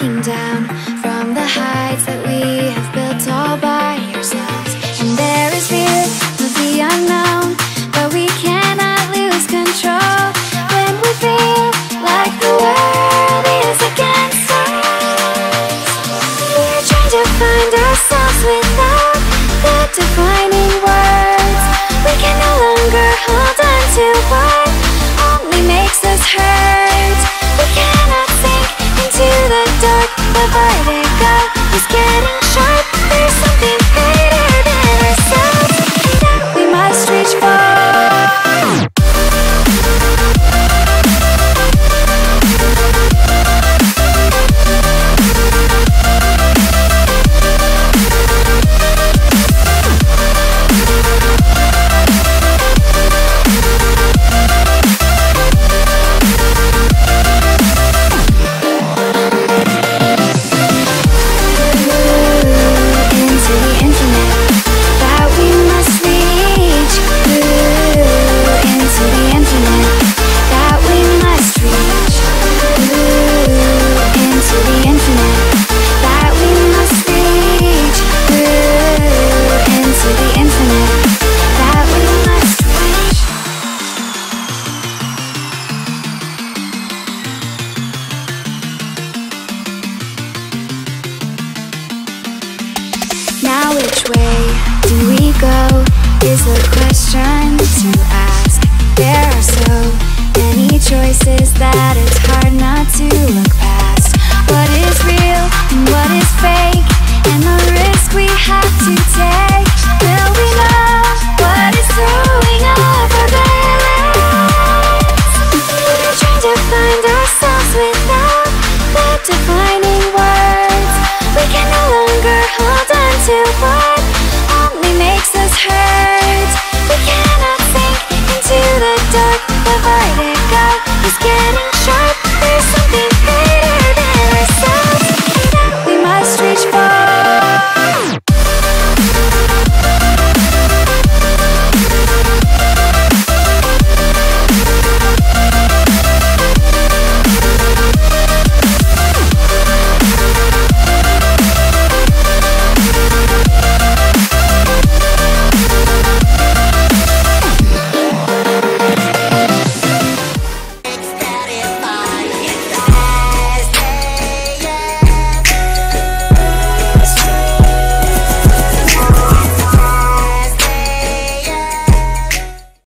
looking down from the heights that we divided way do we go is a question to ask. There are so many choices that it's hard not to look back. better